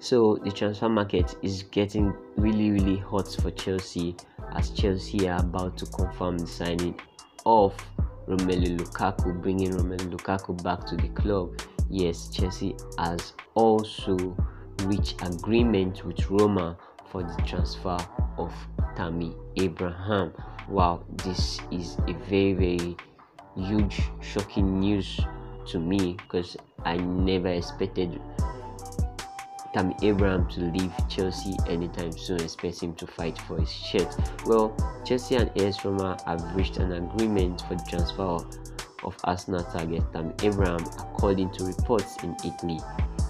So the transfer market is getting really, really hot for Chelsea as Chelsea are about to confirm the signing of Romelu Lukaku, bringing Romelu Lukaku back to the club. Yes, Chelsea has also reached agreement with Roma for the transfer of Tammy Abraham. Wow, this is a very, very huge, shocking news to me because I never expected Tammy Abraham to leave Chelsea anytime soon, expect him to fight for his shirt. Well, Chelsea and AS Roma have reached an agreement for the transfer of Arsenal target Tammy Abraham, according to reports in Italy.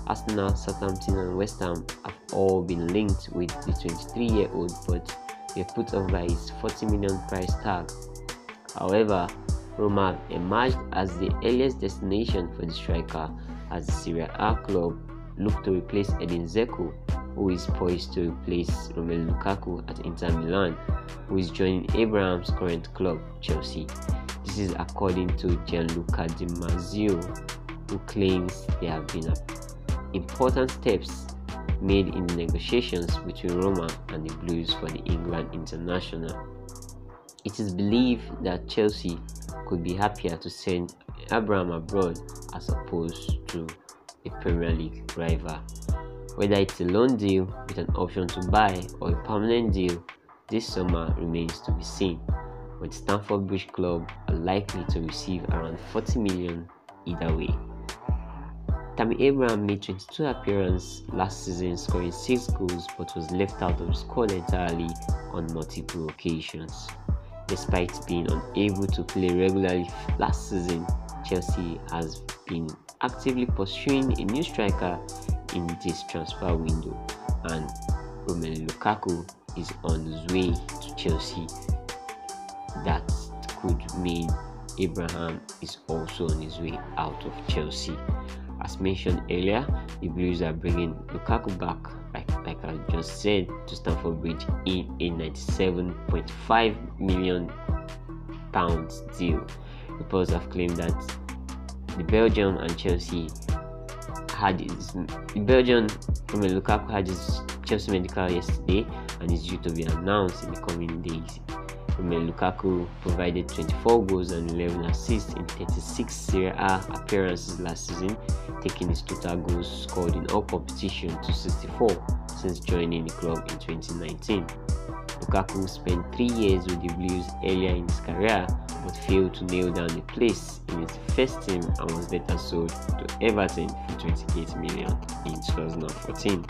Arsenal, Southampton, and West Ham have all been linked with the 23 year old, but were put off by his 40 million price tag. However, Roma emerged as the earliest destination for the striker as the Serie A club look to replace Edin Dzeko, who is poised to replace Romelu Lukaku at Inter Milan, who is joining Abraham's current club, Chelsea. This is according to Gianluca Di Marzio, who claims there have been important steps made in the negotiations between Roma and the Blues for the England international. It is believed that Chelsea could be happier to send Abraham abroad as opposed to a Premier League rival. Whether it's a loan deal with an option to buy or a permanent deal this summer remains to be seen, but Stamford Bridge Club are likely to receive around 40 million either way. Tammy Abraham made 22 appearances last season, scoring 6 goals, but was left out of the squad entirely on multiple occasions. Despite being unable to play regularly last season, Chelsea has been actively pursuing a new striker in this transfer window, and Romelu Lukaku is on his way to Chelsea. That could mean Abraham is also on his way out of Chelsea. As mentioned earlier, the Blues are bringing Lukaku back, like, like I just said, to Stamford Bridge in a 97.5 million pounds deal. Reports have claimed that the Belgium and Chelsea had his the Belgian from Lukaku had his Chelsea medical yesterday and is due to be announced in the coming days. Romelu Lukaku provided 24 goals and 11 assists in 36 Serie A appearances last season, taking his total goals scored in all competitions to 64 since joining the club in 2019. Lukaku spent three years with the Blues earlier in his career but failed to nail down a place in his first team and was later sold to Everton for 28 million in 2014.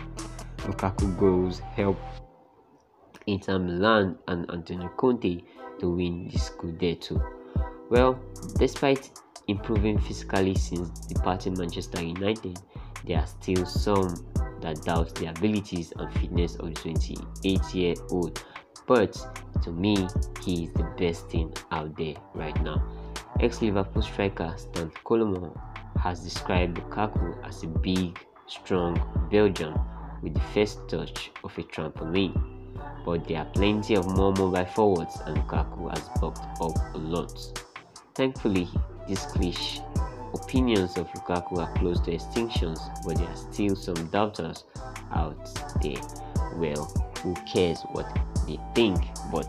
Lukaku goals helped Inter Milan and Antonio Conte to win the Scudetto. Well, despite improving physically since departing Manchester United, there are still some that doubt the abilities and fitness of the 28 year old but to me, he is the best thing out there right now. Ex Liverpool striker Stan Collymore has described Lukaku as a big, strong Belgian with the first touch of a trampoline. But there are plenty of more mobile forwards, and Lukaku has bulked up a lot. Thankfully, these cliche opinions of Lukaku are close to extinctions, but there are still some doubters out there. Well, who cares what think, but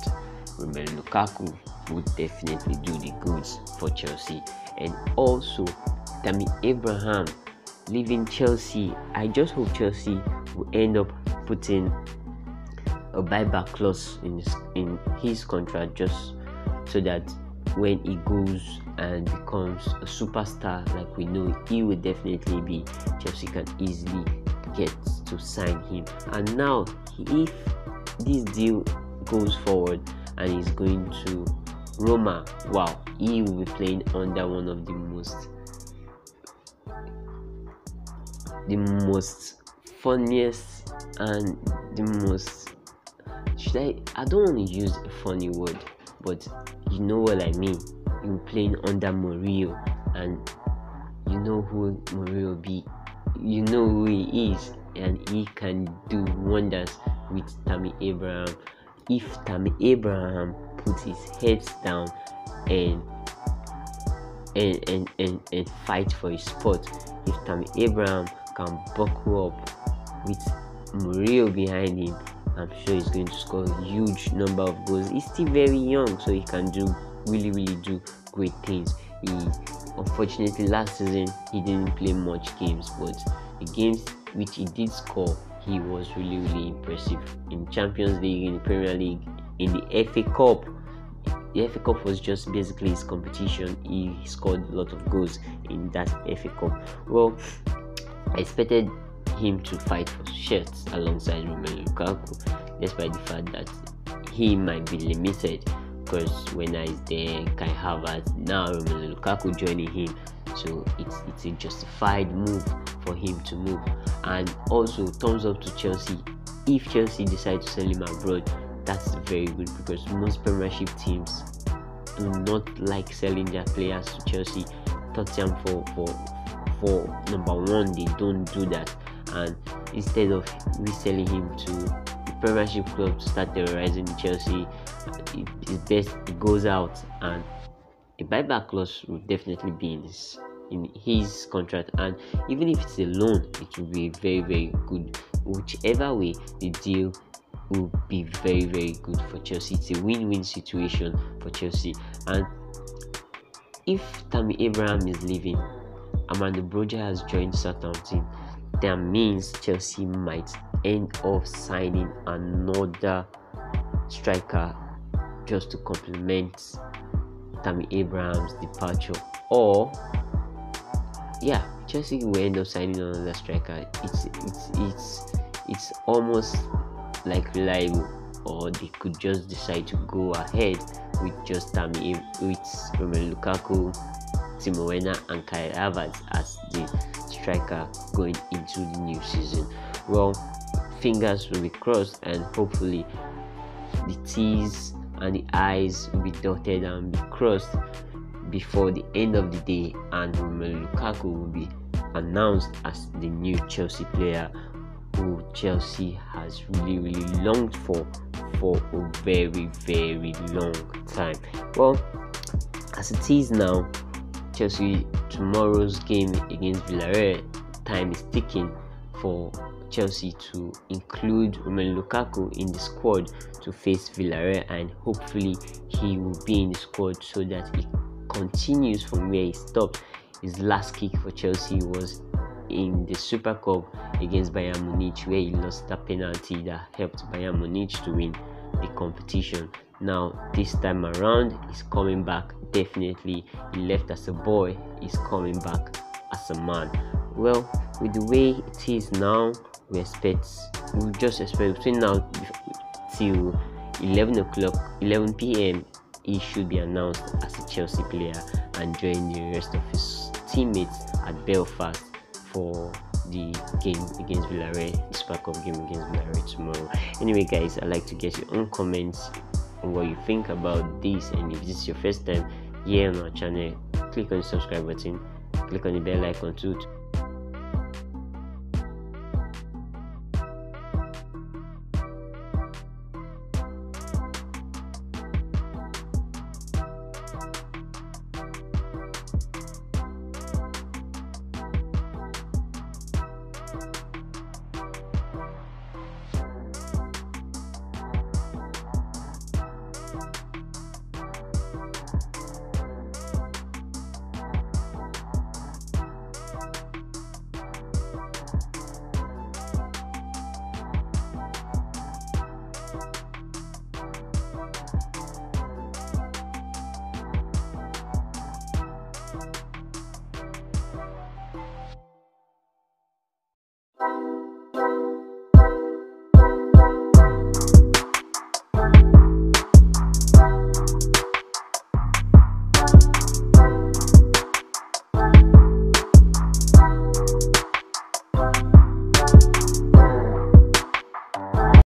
Romelu Lukaku would definitely do the goods for Chelsea. And also, Tammy Abraham leaving Chelsea. I just hope Chelsea will end up putting a buyback clause in his, in his contract just so that when he goes and becomes a superstar like we know he will definitely be Chelsea can easily get to sign him and now if this deal goes forward and he's going to Roma, wow, he will be playing under one of the most the most funniest and the most should I I don't want to use a funny word, but you know what I mean. You playing under Mourinho and you know who Mourinho be you know who he is and he can do wonders with Tammy Abraham. If Tammy Abraham puts his head down and and, and, and, and fight for his spot, if Tammy Abraham can buckle up with Mourinho behind him, I'm sure he's going to score a huge number of goals. He's still very young, so he can do really, really do great things. He unfortunately last season he didn't play much games, but the games which he did score, he was really, really impressive in Champions League, in Premier League, in the FA Cup. The FA Cup was just basically his competition. He scored a lot of goals in that FA Cup. Well, I expected him to fight for shirts alongside Romelu Lukaku, despite the fact that he might be limited because when I is there, Kai Havertz, now Romelu Lukaku joining him, so it's it's a justified move for him to move. And also thumbs up to Chelsea. If Chelsea decide to sell him abroad, that's very good because most Premiership teams do not like selling their players to Chelsea. Tottenham for for for number one, they don't do that and instead of reselling him to Premiership club to start terrorizing Chelsea, it's best he goes out and a buyback clause will definitely be in his in his contract and even if it's a loan it will be very very good. Whichever way the deal will be very very good for Chelsea. It's a win-win situation for Chelsea. And if Tammy Abraham is leaving Armando Broja has joined Southampton that means Chelsea might end up signing another striker just to complement Tammy Abraham's departure, or yeah, Chelsea will end up signing another striker. It's it's it's it's almost like reliable, or they could just decide to go ahead with just Tammy with Romelu Lukaku, Timo Werner, and Kai Havertz as the striker going into the new season. Well, fingers will be crossed, and hopefully, the T's and the I's will be dotted and be crossed before the end of the day, and Romelu Lukaku will be announced as the new Chelsea player who Chelsea has really, really longed for for a very, very long time. Well, as it is now, Chelsea tomorrow's game against Villarreal, time is ticking for Chelsea to include Romelu Lukaku in the squad to face Villarreal, and hopefully he will be in the squad so that he continues from where he stopped. His last kick for Chelsea was in the Super Cup against Bayern Munich, where he lost that penalty that helped Bayern Munich to win the competition. Now, this time around, he's coming back. Definitely, he left as a boy, he's coming back as a man. Well, with the way it is now, we expect, we just expect between now till 11 o'clock, 11 p.m., he should be announced as a Chelsea player and join the rest of his teammates at Belfast for the game against Villarreal, the Super Cup game against Villarreal tomorrow. Anyway, guys, I'd like to get your own comments on what you think about this. And if this is your first time here on our channel, click on the subscribe button, click on the bell icon too